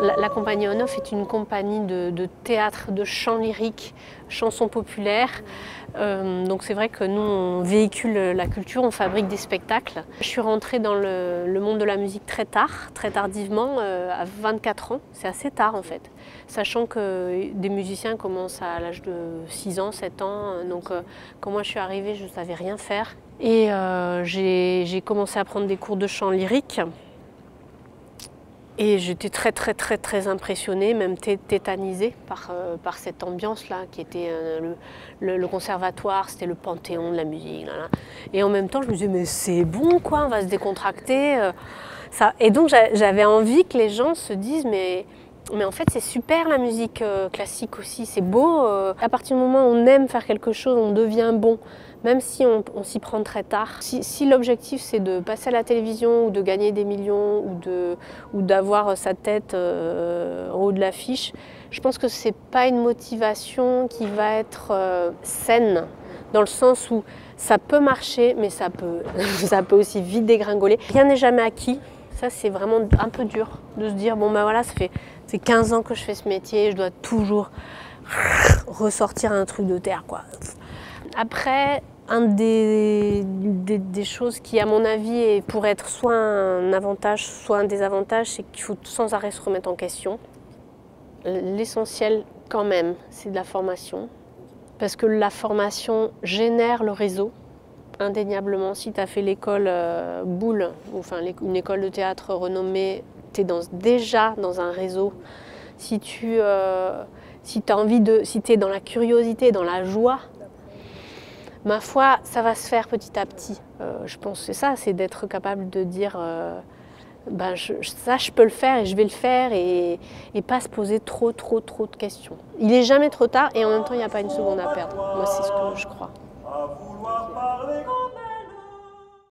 la, compagnie On-Off est une compagnie de, théâtre, de chant lyrique, chansons populaires. Euh, donc c'est vrai que nous, on véhicule la culture, on fabrique des spectacles. Je suis rentrée dans le, monde de la musique très tard, très tardivement, euh, à 24 ans. C'est assez tard en fait, sachant que des musiciens commencent à l'âge de 6 ans, 7 ans. Donc euh, quand moi je suis arrivée, je ne savais rien faire. Et j'ai commencé à prendre des cours de chant lyrique. Et j'étais très très très très impressionnée, même tétanisée par, euh, par cette ambiance-là qui était euh, le, conservatoire, c'était le panthéon de la musique. Et en même temps, je me disais, mais c'est bon quoi, on va se décontracter. Euh. Et donc j'avais envie que les gens se disent, mais, mais en fait c'est super la musique euh, classique aussi, c'est beau. Euh. à partir du moment où on aime faire quelque chose, on devient bon même si on, s'y prend très tard. Si, si l'objectif c'est de passer à la télévision ou de gagner des millions ou, de, ou d'avoir sa tête euh, en haut de l'affiche, je pense que c'est pas une motivation qui va être euh, saine dans le sens où ça peut marcher, mais ça peut, ça peut aussi vite dégringoler. Rien n'est jamais acquis. Ça, c'est vraiment un peu dur de se dire bon ben voilà, ça fait c'est 15 ans que je fais ce métier, je dois toujours ressortir un truc de terre quoi. Après, un des, des, des, choses qui, à mon avis, pourrait être soit un avantage, soit un désavantage, c'est qu'il faut sans arrêt se remettre en question. L'essentiel, quand même, c'est de la formation. Parce que la formation génère le réseau, indéniablement. Si tu as fait l'école euh, Boule, ou enfin une école de théâtre renommée, tu es dans, déjà dans un réseau. Si tu euh, si as envie de, si es dans la curiosité, dans la joie, ma foi, ça va se faire petit à petit. Euh, je pense que c'est ça, c'est d'être capable de dire ben ça, je peux le faire et je vais le faire et, et, pas se poser trop, trop, trop de questions. Il n'est jamais trop tard et en même temps, il n'y a pas une seconde à perdre. Moi, c'est ce que je crois à vouloir parler.